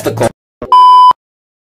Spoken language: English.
testicle